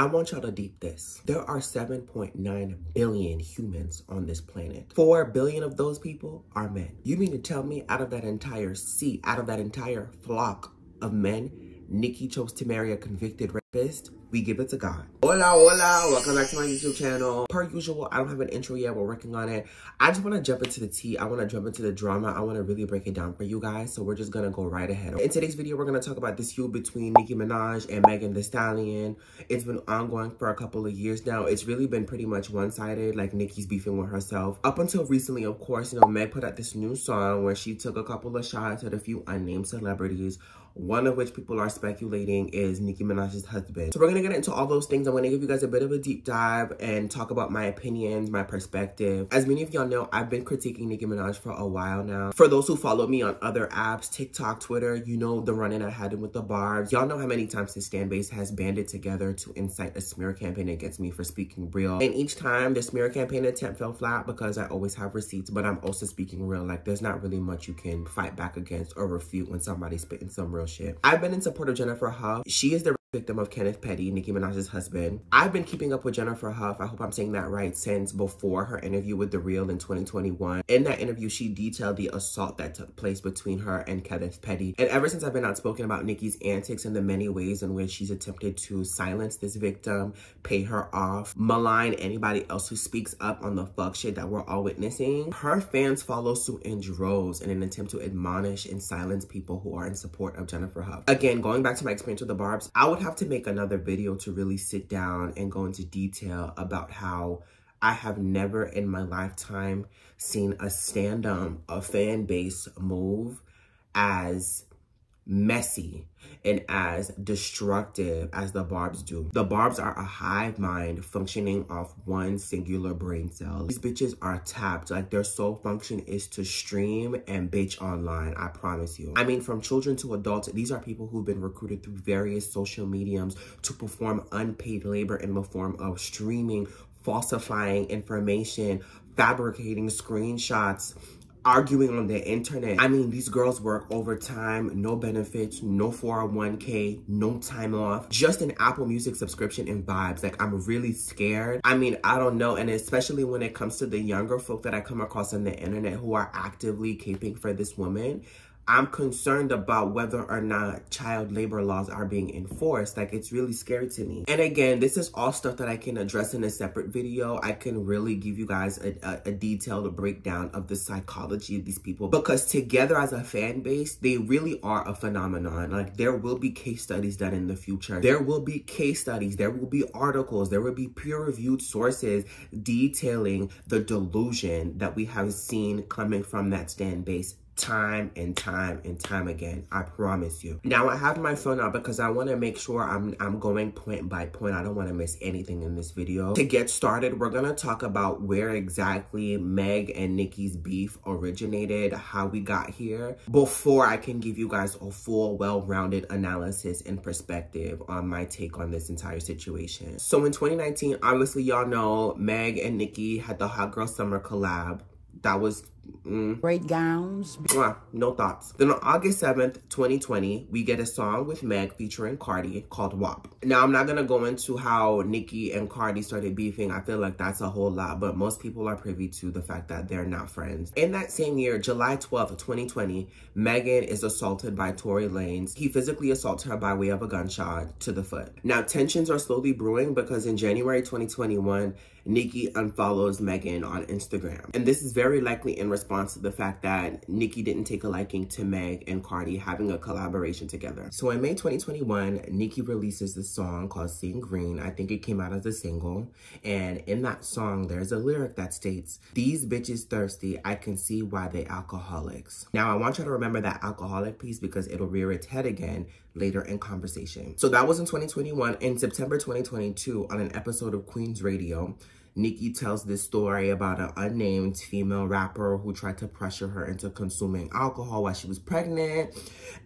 I want y'all to deep this. There are 7.9 billion humans on this planet. 4 billion of those people are men. You mean to tell me out of that entire sea, out of that entire flock of men, Nicki chose to marry a convicted rapist? we give it to God. Hola, hola, welcome back to my YouTube channel. Per usual, I don't have an intro yet, we're working on it. I just want to jump into the tea. I want to jump into the drama. I want to really break it down for you guys, so we're just to go right ahead. In today's video, we're to talk about this feud between Nicki Minaj and Megan Thee Stallion. It's been ongoing for a couple of years now. It's really been pretty much one-sided, like Nicki's beefing with herself. Up until recently, of course, you know, Meg put out this new song where she took a couple of shots at a few unnamed celebrities one of which people are speculating is Nicki Minaj's husband. So we're gonna get into all those things. I'm gonna give you guys a bit of a deep dive and talk about my opinions, my perspective. As many of y'all know, I've been critiquing Nicki Minaj for a while now. For those who follow me on other apps, TikTok, Twitter, you know the run-in I had with the barbs. Y'all know how many times the stand base has banded together to incite a smear campaign against me for speaking real. And each time the smear campaign attempt fell flat because I always have receipts, but I'm also speaking real. Like there's not really much you can fight back against or refute when somebody's spitting some real shit. I've been in support of Jennifer Hough. She is the victim of Kenneth Petty, Nicki Minaj's husband. I've been keeping up with Jennifer Hough, I hope I'm saying that right, since before her interview with The Real in 2021. In that interview, she detailed the assault that took place between her and Kenneth Petty. And ever since I've been outspoken about Nicki's antics and the many ways in which she's attempted to silence this victim, pay her off, malign anybody else who speaks up on the fuck shit that we're all witnessing, her fans follow suit in droves in an attempt to admonish and silence people who are in support of Jennifer Hough. Again, going back to my experience with the Barbs, I would have to make another video to really sit down and go into detail about how I have never in my lifetime seen a stand-up, a fan base move as messy and as destructive as the barbs do. The barbs are a hive mind functioning off one singular brain cell. These bitches are tapped. Like their sole function is to stream and bitch online. I promise you. I mean, from children to adults, these are people who've been recruited through various social mediums to perform unpaid labor in the form of streaming, falsifying information, fabricating screenshots, arguing on the internet. I mean, these girls work overtime, no benefits, no 401k, no time off, just an Apple Music subscription and vibes. Like, I'm really scared. I mean, I don't know. And especially when it comes to the younger folk that I come across on the internet who are actively caping for this woman, I'm concerned about whether or not child labor laws are being enforced. Like, it's really scary to me. And again, this is all stuff that I can address in a separate video. I can really give you guys a, a, a detailed breakdown of the psychology of these people because together as a fan base, they really are a phenomenon. Like, there will be case studies done in the future. There will be case studies. There will be articles. There will be peer-reviewed sources detailing the delusion that we have seen coming from that stand base time and time and time again. I promise you. Now I have my phone out because I want to make sure I'm I'm going point by point. I don't want to miss anything in this video. To get started, we're going to talk about where exactly Meg and Nicki's beef originated, how we got here, before I can give you guys a full, well-rounded analysis and perspective on my take on this entire situation. So in 2019, obviously y'all know Meg and Nicki had the Hot Girl Summer collab. That was Mm. Great gowns. Mwah, no thoughts. Then on August 7th, 2020, we get a song with Meg featuring Cardi called WAP. Now, I'm not going to go into how Nicki and Cardi started beefing. I feel like that's a whole lot, but most people are privy to the fact that they're not friends. In that same year, July 12th, 2020, Megan is assaulted by Tory Lanez. He physically assaults her by way of a gunshot to the foot. Now, tensions are slowly brewing because in January 2021, Nicki unfollows Megan on Instagram. And this is very likely in response to the fact that Nicki didn't take a liking to Meg and Cardi having a collaboration together. So in May 2021, Nicki releases this song called Seeing Green. I think it came out as a single. And in that song, there's a lyric that states, these bitches thirsty, I can see why they alcoholics. Now I want you to remember that alcoholic piece because it'll rear its head again later in conversation. So that was in 2021. In September 2022, on an episode of Queen's Radio, Nicki tells this story about an unnamed female rapper who tried to pressure her into consuming alcohol while she was pregnant.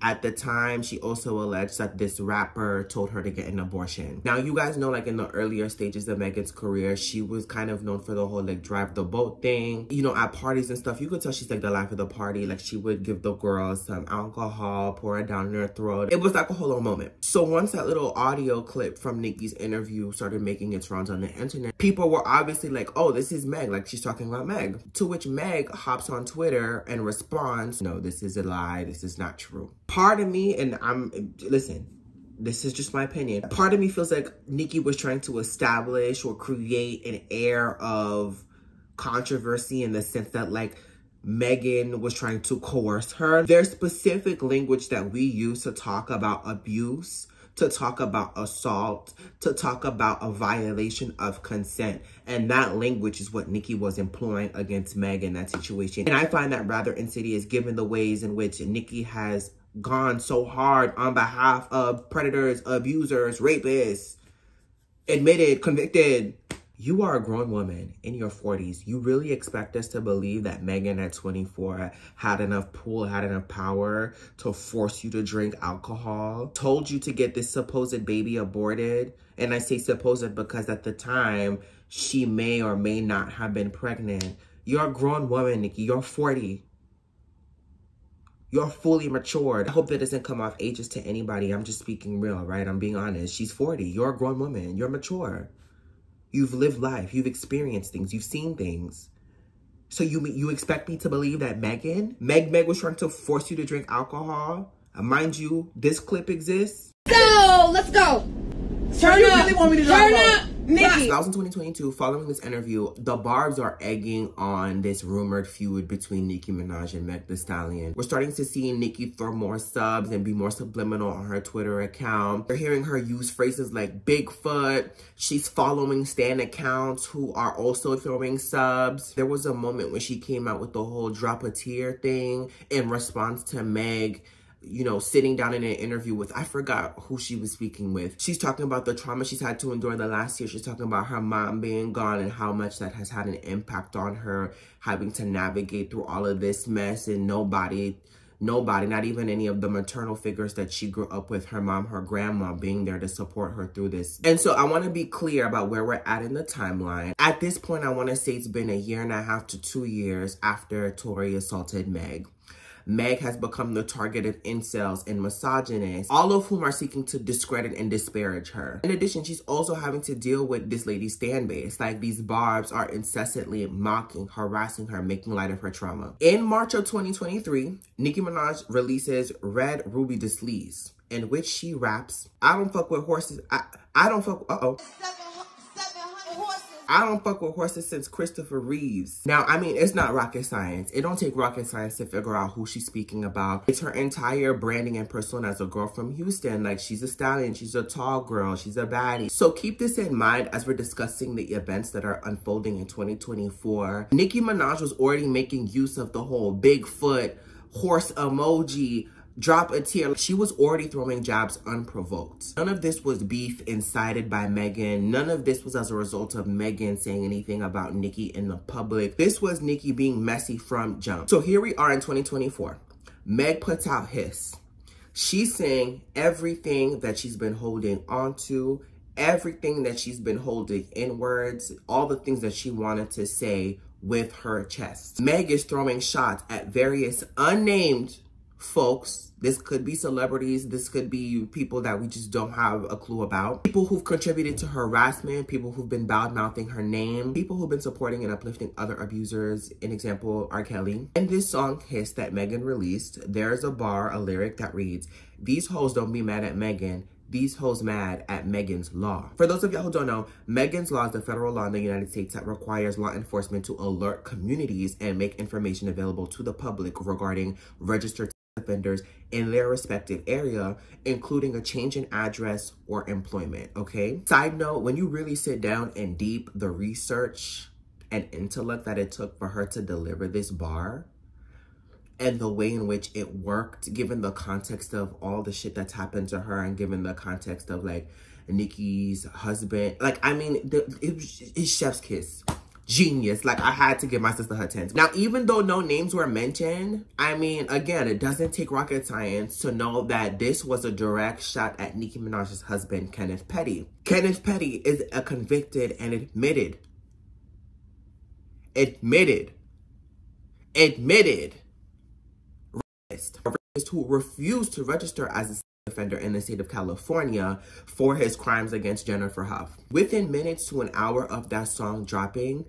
At the time, she also alleged that this rapper told her to get an abortion. Now, you guys know, like in the earlier stages of Megan's career, she was kind of known for the whole like drive the boat thing. You know, at parties and stuff, you could tell she's like the life of the party. Like she would give the girls some alcohol, pour it down their throat. It was like a whole moment. So once that little audio clip from Nicki's interview started making its rounds on the internet, people were obviously like, oh, this is Meg. Like she's talking about Meg. To which Meg hops on Twitter and responds, no, this is a lie. This is not true. Part of me, and I'm, listen, this is just my opinion. Part of me feels like Nicki was trying to establish or create an air of controversy in the sense that like Megan was trying to coerce her. There's specific language that we use to talk about abuse, to talk about assault, to talk about a violation of consent. And that language is what Nicki was employing against Meg in that situation. And I find that rather insidious given the ways in which Nicki has gone so hard on behalf of predators, abusers, rapists, admitted, convicted, you are a grown woman in your 40s. You really expect us to believe that Megan at 24 had enough pull, had enough power to force you to drink alcohol, told you to get this supposed baby aborted. And I say supposed because at the time, she may or may not have been pregnant. You're a grown woman, Nicki. You're 40. You're fully matured. I hope that doesn't come off ages to anybody. I'm just speaking real, right? I'm being honest. She's 40. You're a grown woman. You're mature. You've lived life. You've experienced things. You've seen things. So you you expect me to believe that Megan, Meg Meg was trying to force you to drink alcohol? Uh, mind you, this clip exists. So let's go. Turn you up. really want me to Turn drop up. In 2022. Following this interview, the Barbs are egging on this rumored feud between Nicki Minaj and Meg Thee Stallion. We're starting to see Nicki throw more subs and be more subliminal on her Twitter account. We're hearing her use phrases like Bigfoot. She's following stan accounts who are also throwing subs. There was a moment when she came out with the whole drop a tear thing in response to Meg you know, sitting down in an interview with, I forgot who she was speaking with. She's talking about the trauma she's had to endure the last year. She's talking about her mom being gone and how much that has had an impact on her, having to navigate through all of this mess and nobody, nobody, not even any of the maternal figures that she grew up with, her mom, her grandma being there to support her through this. And so I want to be clear about where we're at in the timeline. At this point, I want to say it's been a year and a half to two years after Tory assaulted Meg. Meg has become the target of incels and misogynists, all of whom are seeking to discredit and disparage her. In addition, she's also having to deal with this lady's stand base. Like these barbs are incessantly mocking, harassing her, making light of her trauma. In March of 2023, Nicki Minaj releases Red Ruby Da Sleaze, in which she raps, I don't fuck with horses. I, I don't fuck, uh-oh. I don't fuck with horses since Christopher Reeves. Now, I mean, it's not rocket science. It don't take rocket science to figure out who she's speaking about. It's her entire branding and persona as a girl from Houston. Like, she's a stallion. She's a tall girl. She's a baddie. So keep this in mind as we're discussing the events that are unfolding in 2024. Nicki Minaj was already making use of the whole Bigfoot, horse emoji, drop a tear. She was already throwing jabs unprovoked. None of this was beef incited by Megan. None of this was as a result of Megan saying anything about Nicki in the public. This was Nicki being messy from jump. So here we are in 2024. Meg puts out Hiss. She's saying everything that she's been holding onto, everything that she's been holding in words, all the things that she wanted to say with her chest. Meg is throwing shots at various unnamed folks. This could be celebrities. This could be people that we just don't have a clue about. People who've contributed to harassment, people who've been bad-mouthing her name, people who've been supporting and uplifting other abusers, an example, R. Kelly. In this song, Hiss, that Megan released, there's a bar, a lyric that reads, these hoes don't be mad at Megan, these hoes mad at Megan's Law. For those of y'all who don't know, Megan's Law is the federal law in the United States that requires law enforcement to alert communities and make information available to the public regarding registered offenders in their respective area, including a change in address or employment, okay? Side note, when you really sit down and deep the research and intellect that it took for her to deliver this bar, and the way in which it worked, given the context of all the shit that's happened to her and given the context of like Nicki's husband. Like, I mean, the, it it's chef's kiss genius. Like I had to give my sister her tens. Now, even though no names were mentioned, I mean, again, it doesn't take rocket science to know that this was a direct shot at Nicki Minaj's husband, Kenneth Petty. Kenneth Petty is a convicted and admitted, admitted, admitted rapist, rapist who refused to register as a offender in the state of California for his crimes against Jennifer Hough. Within minutes to an hour of that song dropping,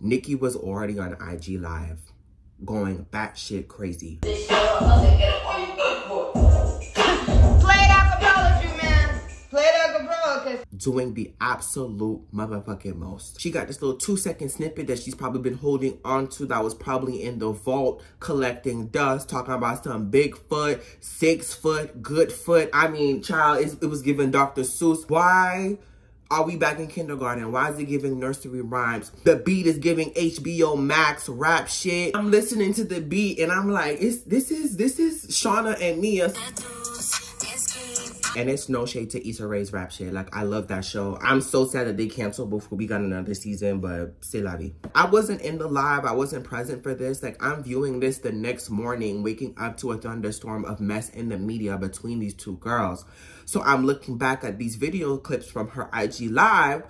Nicki was already on IG Live, going batshit crazy. Doing the absolute motherfucking most. She got this little two second snippet that she's probably been holding onto that was probably in the vault collecting dust, talking about some Bigfoot, six foot, good foot. I mean, child, it, was giving Dr. Seuss. Why? Are we back in kindergarten? Why is it giving nursery rhymes? The beat is giving HBO Max rap shit. I'm listening to the beat and I'm like, it's this is this is Shawna and Mia. And it's no shade to Issa Rae's rap shit. Like, I love that show. I'm so sad that they canceled before we got another season, but c'est la vie. I wasn't in the live. I wasn't present for this. Like, I'm viewing this the next morning, waking up to a thunderstorm of mess in the media between these two girls. So I'm looking back at these video clips from her IG live,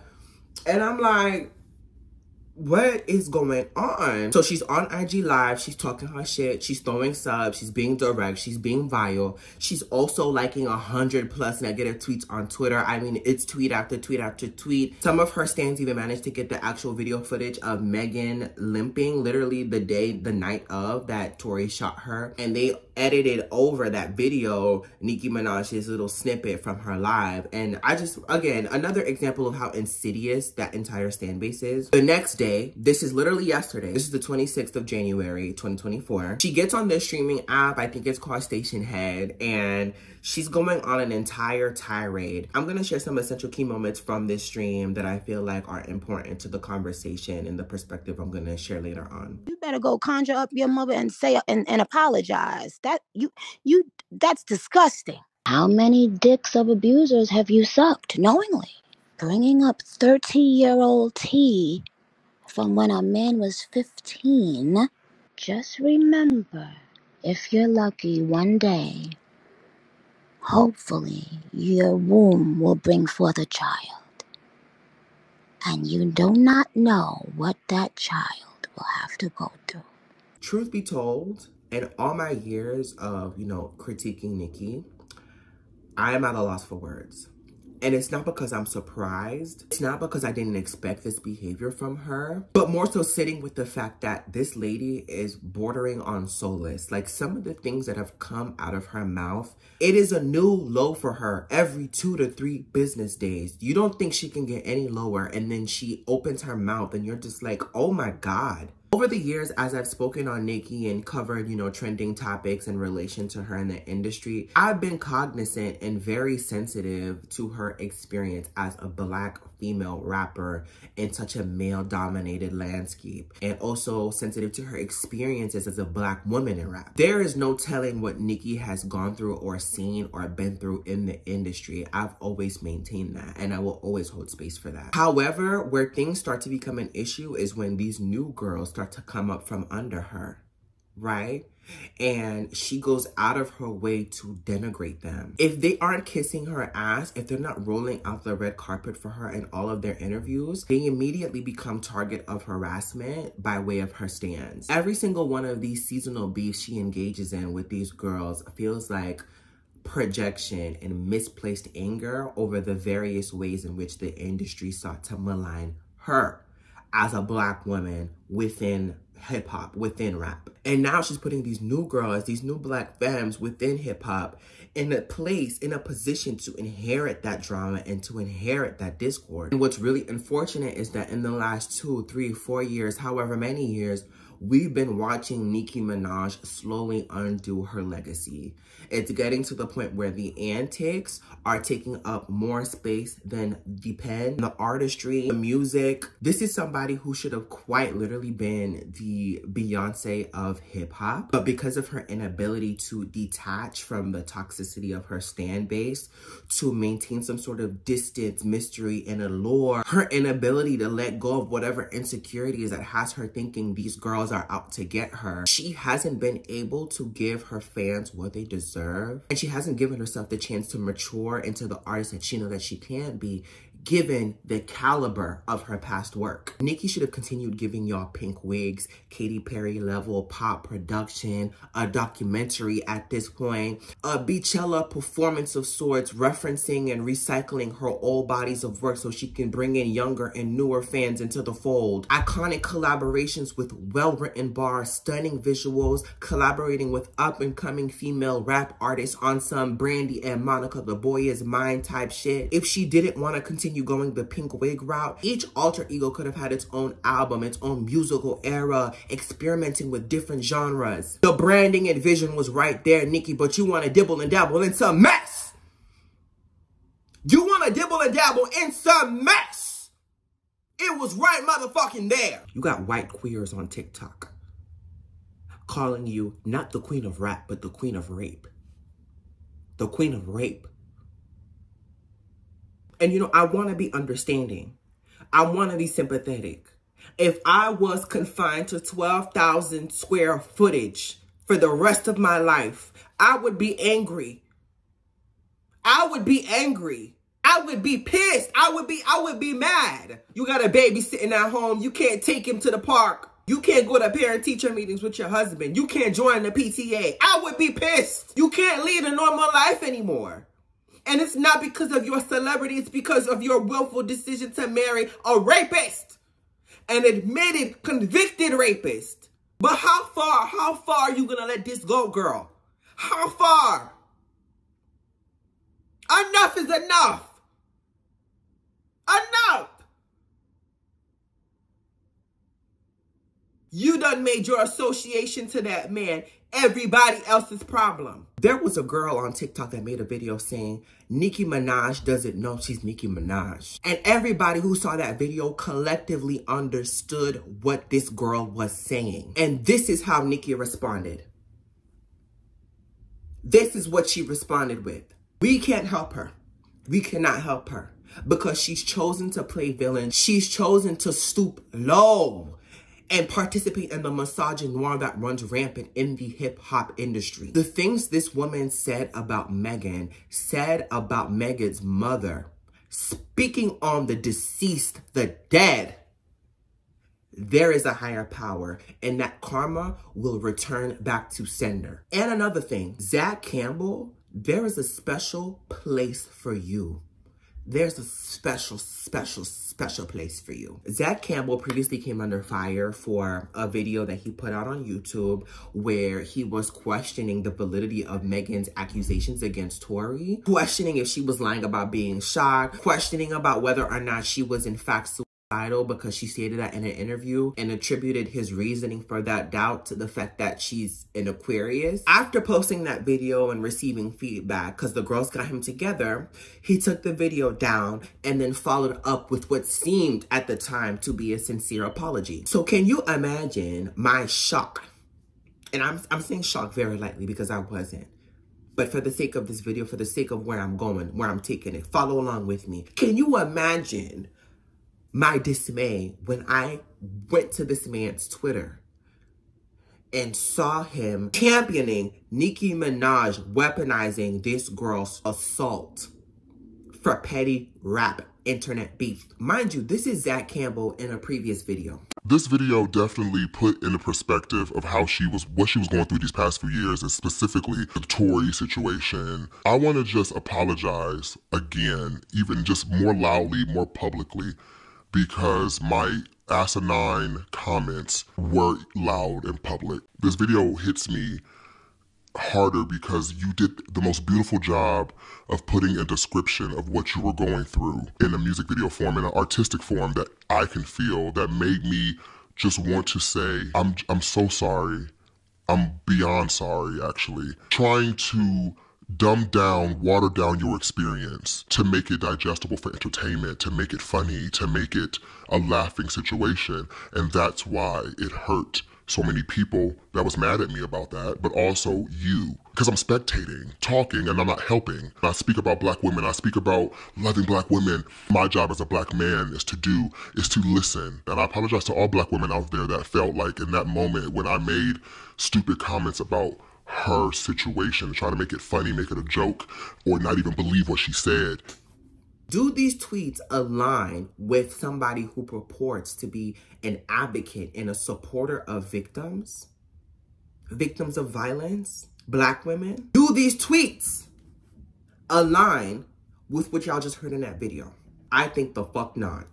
and I'm like, what is going on? So she's on IG Live. She's talking her shit. She's throwing subs. She's being direct. She's being vile. She's also liking a hundred plus negative tweets on Twitter. I mean, it's tweet after tweet after tweet. Some of her stands even managed to get the actual video footage of Megan limping literally the day, the night of that Tory shot her. And they edited over that video, Nicki Minaj's little snippet from her live. And I just, again, another example of how insidious that entire stand base is. The next day, this is literally yesterday, this is the 26th of January, 2024. She gets on this streaming app, I think it's called Stationhead, and she's going on an entire tirade. I'm gonna share some essential key moments from this stream that I feel like are important to the conversation and the perspective I'm gonna share later on. You better go conjure up your mother and say and, and apologize. That you you that's disgusting. How many dicks of abusers have you sucked knowingly? Bringing up 30 year old T from when a man was 15. Just remember, if you're lucky one day, hopefully your womb will bring forth a child. And you do not know what that child will have to go through. Truth be told, in all my years of, you know, critiquing Nicki, I am at a loss for words. And it's not because I'm surprised. It's not because I didn't expect this behavior from her, but more so sitting with the fact that this lady is bordering on soulless. Like some of the things that have come out of her mouth, it is a new low for her every two to three business days. You don't think she can get any lower. And then she opens her mouth and you're just like, oh my God. Over the years, as I've spoken on Nicki and covered, you know, trending topics in relation to her in the industry, I've been cognizant and very sensitive to her experience as a black female rapper in such a male-dominated landscape and also sensitive to her experiences as a black woman in rap. There is no telling what Nicki has gone through or seen or been through in the industry. I've always maintained that and I will always hold space for that. However, where things start to become an issue is when these new girls start to come up from under her, right? and she goes out of her way to denigrate them. If they aren't kissing her ass, if they're not rolling out the red carpet for her in all of their interviews, they immediately become target of harassment by way of her stands. Every single one of these seasonal beefs she engages in with these girls feels like projection and misplaced anger over the various ways in which the industry sought to malign her as a black woman within hip hop, within rap. And now she's putting these new girls, these new black femmes within hip hop in a place, in a position to inherit that drama and to inherit that discord. And what's really unfortunate is that in the last two, three, four years, however many years, we've been watching Nicki Minaj slowly undo her legacy. It's getting to the point where the antics are taking up more space than the pen, the artistry, the music. This is somebody who should have quite literally been the Beyonce of hip hop, but because of her inability to detach from the toxicity of her stand base, to maintain some sort of distance, mystery, and allure, her inability to let go of whatever insecurities that has her thinking these girls are out to get her, she hasn't been able to give her fans what they deserve. And she hasn't given herself the chance to mature into the artist that she knows that she can be given the caliber of her past work. Nicki should have continued giving y'all pink wigs, Katy Perry level pop production, a documentary at this point, a Beachella performance of sorts, referencing and recycling her old bodies of work so she can bring in younger and newer fans into the fold. Iconic collaborations with well-written bars, stunning visuals, collaborating with up-and-coming female rap artists on some Brandy and Monica the Boy Is Mine type shit. If she didn't want to continue continue going the pink wig route, each alter ego could have had its own album, its own musical era, experimenting with different genres. The branding and vision was right there, Nicki, but you want to dibble and dabble in some mess. You want to dibble and dabble in some mess. It was right motherfucking there. You got white queers on TikTok calling you not the queen of rap, but the queen of rape. The queen of rape. And you know, I want to be understanding. I want to be sympathetic. If I was confined to 12,000 square footage for the rest of my life, I would be angry. I would be angry. I would be pissed. I would be I would be mad. You got a baby sitting at home. You can't take him to the park. You can't go to parent teacher meetings with your husband. You can't join the PTA. I would be pissed. You can't lead a normal life anymore. And it's not because of your celebrity, it's because of your willful decision to marry a rapist. An admitted, convicted rapist. But how far, how far are you gonna let this go, girl? How far? Enough is enough. Enough. You done made your association to that man everybody else's problem. There was a girl on TikTok that made a video saying Nicki Minaj doesn't know she's Nicki Minaj. And everybody who saw that video collectively understood what this girl was saying. And this is how Nicki responded. This is what she responded with. We can't help her. We cannot help her because she's chosen to play villain. She's chosen to stoop low and participate in the misogynoir that runs rampant in the hip hop industry. The things this woman said about Megan, said about Megan's mother, speaking on the deceased, the dead, there is a higher power and that karma will return back to sender. And another thing, Zach Campbell, there is a special place for you there's a special, special, special place for you. Zach Campbell previously came under fire for a video that he put out on YouTube where he was questioning the validity of Megan's accusations against Tory, questioning if she was lying about being shot, questioning about whether or not she was in fact because she stated that in an interview and attributed his reasoning for that doubt to the fact that she's an Aquarius. After posting that video and receiving feedback, because the girls got him together, he took the video down and then followed up with what seemed at the time to be a sincere apology. So can you imagine my shock? And I'm, I'm saying shock very lightly because I wasn't. But for the sake of this video, for the sake of where I'm going, where I'm taking it, follow along with me. Can you imagine my dismay when I went to this man's Twitter and saw him championing Nicki Minaj weaponizing this girl's assault for petty rap internet beef. Mind you, this is Zach Campbell in a previous video. This video definitely put in a perspective of how she was, what she was going through these past few years, and specifically the Tory situation. I want to just apologize again, even just more loudly, more publicly, because my asinine comments were loud in public. This video hits me harder because you did the most beautiful job of putting a description of what you were going through in a music video form, in an artistic form that I can feel, that made me just want to say I'm I'm so sorry. I'm beyond sorry actually. Trying to dumb down, water down your experience to make it digestible for entertainment, to make it funny, to make it a laughing situation. And that's why it hurt so many people that was mad at me about that, but also you. Because I'm spectating, talking, and I'm not helping. I speak about black women, I speak about loving black women. My job as a black man is to do, is to listen. And I apologize to all black women out there that felt like in that moment when I made stupid comments about her situation, try to make it funny, make it a joke, or not even believe what she said. Do these tweets align with somebody who purports to be an advocate and a supporter of victims? Victims of violence? Black women? Do these tweets align with what y'all just heard in that video? I think the fuck not.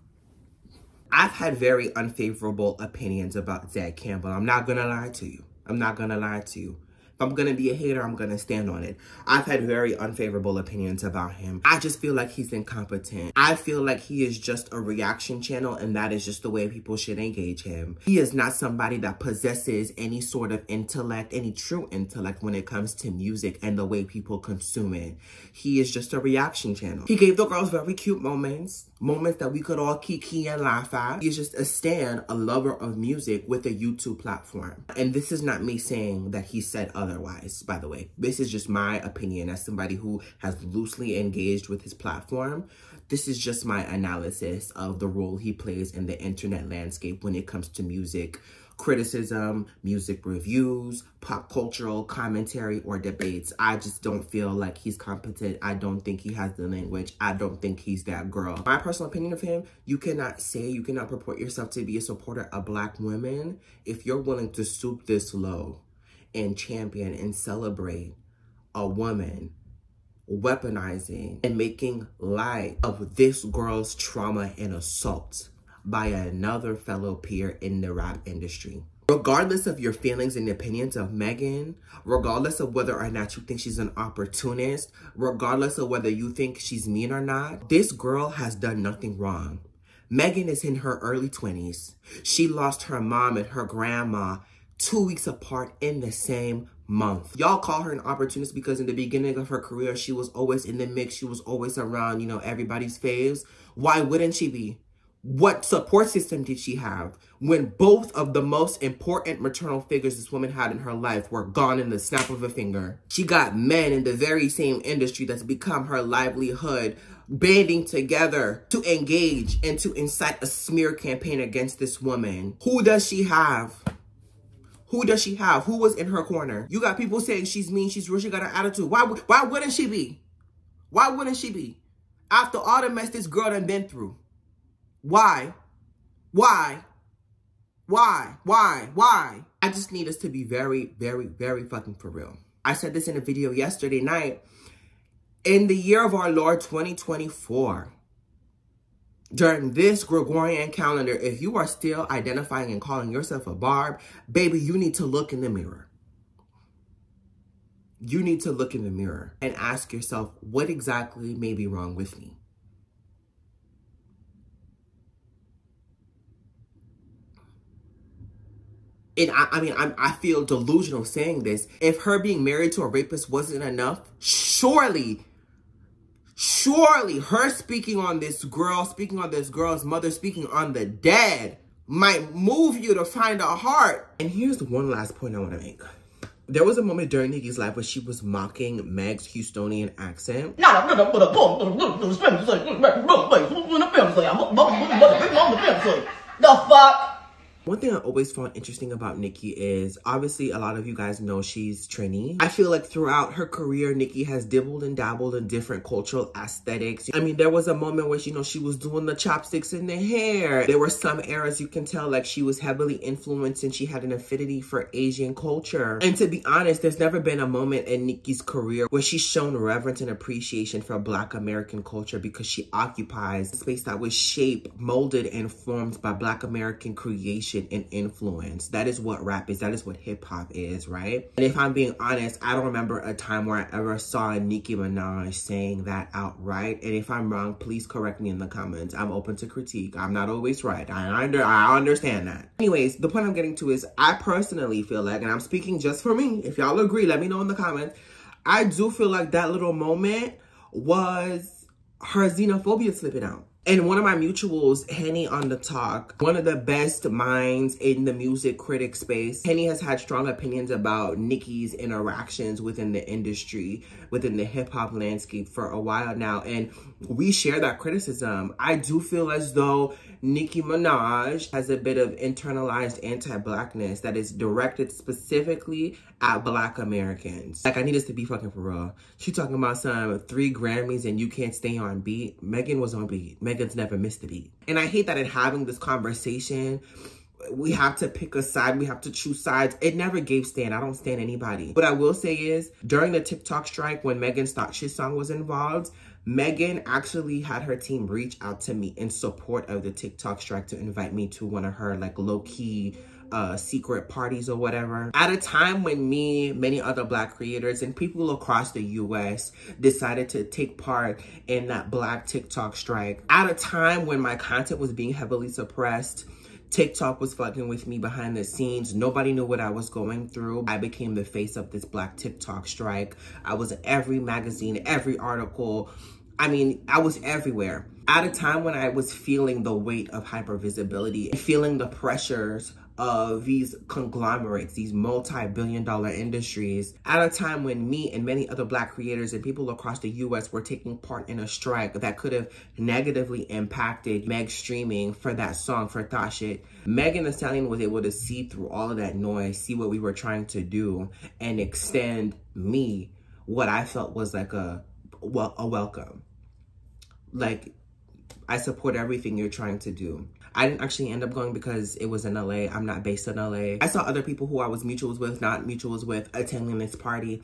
I've had very unfavorable opinions about Zach Campbell. I'm not gonna lie to you. I'm not gonna lie to you. If I'm gonna be a hater, I'm gonna stand on it. I've had very unfavorable opinions about him. I just feel like he's incompetent. I feel like he is just a reaction channel and that is just the way people should engage him. He is not somebody that possesses any sort of intellect, any true intellect when it comes to music and the way people consume it. He is just a reaction channel. He gave the girls very cute moments moments that we could all kiki and laugh at. He's just a stan, a lover of music with a YouTube platform. And this is not me saying that he said otherwise, by the way. This is just my opinion as somebody who has loosely engaged with his platform. This is just my analysis of the role he plays in the internet landscape when it comes to music, criticism, music reviews, pop cultural commentary, or debates. I just don't feel like he's competent. I don't think he has the language. I don't think he's that girl. My personal opinion of him, you cannot say, you cannot purport yourself to be a supporter of black women if you're willing to stoop this low and champion and celebrate a woman weaponizing and making light of this girl's trauma and assault by another fellow peer in the rap industry. Regardless of your feelings and opinions of Megan, regardless of whether or not you think she's an opportunist, regardless of whether you think she's mean or not, this girl has done nothing wrong. Megan is in her early 20s. She lost her mom and her grandma two weeks apart in the same month. Y'all call her an opportunist because in the beginning of her career, she was always in the mix. She was always around, you know, everybody's faves. Why wouldn't she be? What support system did she have when both of the most important maternal figures this woman had in her life were gone in the snap of a finger? She got men in the very same industry that's become her livelihood banding together to engage and to incite a smear campaign against this woman. Who does she have? Who does she have? Who was in her corner? You got people saying she's mean, she's real, she got an attitude. Why, why wouldn't she be? Why wouldn't she be? After all the mess this girl done been through. Why? Why? Why? Why? Why? I just need us to be very, very, very fucking for real. I said this in a video yesterday night. In the year of our Lord 2024, during this Gregorian calendar, if you are still identifying and calling yourself a barb, baby, you need to look in the mirror. You need to look in the mirror and ask yourself, what exactly may be wrong with me? and I, I mean, I'm, I feel delusional saying this. If her being married to a rapist wasn't enough, surely, surely her speaking on this girl, speaking on this girl's mother, speaking on the dead might move you to find a heart. And here's one last point I want to make. There was a moment during Nicki's life where she was mocking Meg's Houstonian accent. The fuck? One thing I always found interesting about Nicki is obviously a lot of you guys know she's Trini. I feel like throughout her career, Nicki has dibbled and dabbled in different cultural aesthetics. I mean, there was a moment where, you know, she was doing the chopsticks in the hair. There were some eras you can tell like she was heavily influenced and she had an affinity for Asian culture. And to be honest, there's never been a moment in Nicki's career where she's shown reverence and appreciation for Black American culture because she occupies a space that was shaped, molded, and formed by Black American creation inspiration and influence. That is what rap is. That is what hip hop is, right? And if I'm being honest, I don't remember a time where I ever saw Nicki Minaj saying that outright. And if I'm wrong, please correct me in the comments. I'm open to critique. I'm not always right. I under I understand that. Anyways, the point I'm getting to is I personally feel like, and I'm speaking just for me. If y'all agree, let me know in the comments. I do feel like that little moment was her xenophobia slipping out. And one of my mutuals, Henny on the Talk, one of the best minds in the music critic space. Henny has had strong opinions about Nicki's interactions within the industry, within the hip hop landscape for a while now. And we share that criticism. I do feel as though Nicki Minaj has a bit of internalized anti-blackness that is directed specifically at black Americans. Like, I need us to be fucking for real. She talking about some three Grammys and you can't stay on beat. Megan was on beat. Megan's never missed a beat. And I hate that in having this conversation, we have to pick a side. We have to choose sides. It never gave stand. I don't stand anybody. What I will say is, during the TikTok strike, when Megan's Thot Shit song was involved, Megan actually had her team reach out to me in support of the TikTok strike to invite me to one of her like low-key uh, secret parties or whatever. At a time when me, many other black creators and people across the US decided to take part in that black TikTok strike. At a time when my content was being heavily suppressed, TikTok was fucking with me behind the scenes. Nobody knew what I was going through. I became the face of this black TikTok strike. I was every magazine, every article. I mean, I was everywhere. At a time when I was feeling the weight of hypervisibility, feeling the pressures of these conglomerates, these multi-billion dollar industries, at a time when me and many other black creators and people across the US were taking part in a strike that could have negatively impacted Meg streaming for that song, for Thot Shit. Megan Thee Stallion was able to see through all of that noise, see what we were trying to do, and extend me what I felt was like a, well, a welcome. Like, I support everything you're trying to do. I didn't actually end up going because it was in LA. I'm not based in LA. I saw other people who I was mutuals with, not mutuals with, attending this party.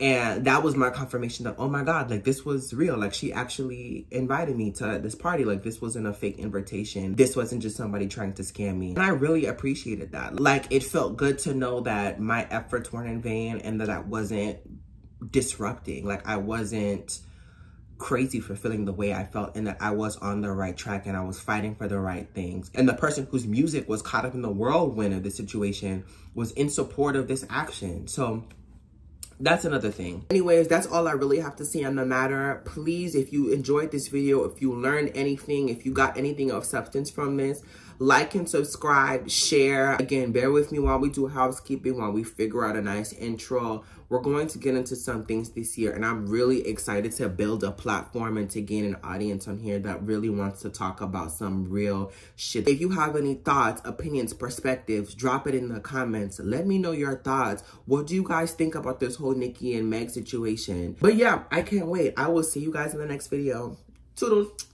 And that was my confirmation that, oh my God, like this was real. Like she actually invited me to this party. Like this wasn't a fake invitation. This wasn't just somebody trying to scam me. And I really appreciated that. Like it felt good to know that my efforts weren't in vain and that I wasn't disrupting. Like I wasn't crazy for feeling the way I felt and that I was on the right track and I was fighting for the right things. And the person whose music was caught up in the whirlwind of the situation was in support of this action. So that's another thing. Anyways, that's all I really have to say on the matter. Please, if you enjoyed this video, if you learned anything, if you got anything of substance from this, like and subscribe, share. Again, bear with me while we do housekeeping, while we figure out a nice intro. We're going to get into some things this year, and I'm really excited to build a platform and to gain an audience on here that really wants to talk about some real shit. If you have any thoughts, opinions, perspectives, drop it in the comments. Let me know your thoughts. What do you guys think about this whole Nicki and Meg situation? But yeah, I can't wait. I will see you guys in the next video. Toodles.